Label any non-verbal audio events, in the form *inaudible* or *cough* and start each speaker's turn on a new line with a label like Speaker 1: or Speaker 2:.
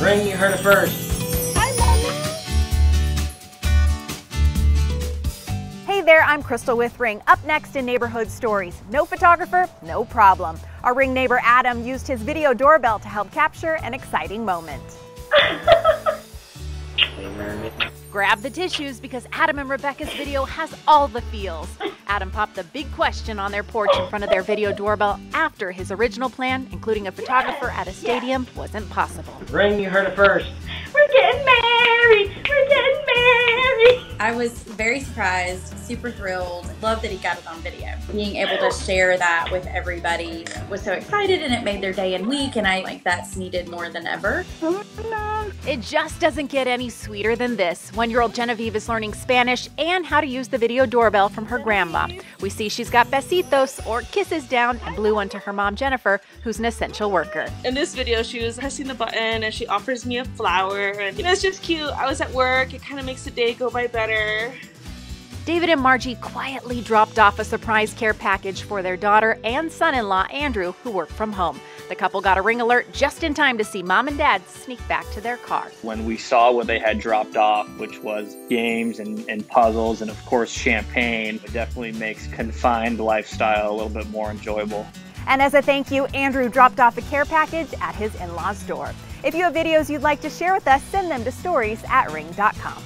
Speaker 1: Ring, you heard it first.
Speaker 2: Hey there, I'm Crystal with Ring. Up next in Neighborhood Stories. No photographer, no problem. Our Ring neighbor Adam used his video doorbell to help capture an exciting moment. *laughs* Grab the tissues because Adam and Rebecca's video has all the feels. *laughs* Adam popped the big question on their porch in front of their video doorbell after his original plan, including a photographer at a stadium, wasn't possible.
Speaker 1: Ring, you heard it first.
Speaker 3: We're getting married! We're getting married!
Speaker 4: I was very surprised, super thrilled. Love that he got it on video. Being able to share that with everybody was so excited and it made their day and week and I like that's needed more than ever.
Speaker 2: Oh, It just doesn't get any sweeter than this. One year old Genevieve is learning Spanish and how to use the video doorbell from her grandma. We see she's got besitos or kisses down and blew one to her mom Jennifer, who's an essential worker.
Speaker 5: In this video, she was pressing the button and she offers me a flower. And you know, it's just cute. I was at work, it kind of makes the day go by better.
Speaker 2: David and Margie quietly dropped off a surprise care package for their daughter and son in law, Andrew, who work from home. The couple got a ring alert just in time to see mom and dad sneak back to their car.
Speaker 6: When we saw what they had dropped off, which was games and, and puzzles and, of course, champagne, it definitely makes confined lifestyle a little bit more enjoyable.
Speaker 2: And as a thank you, Andrew dropped off a care package at his in law's door. If you have videos you'd like to share with us, send them to stories at ring.com.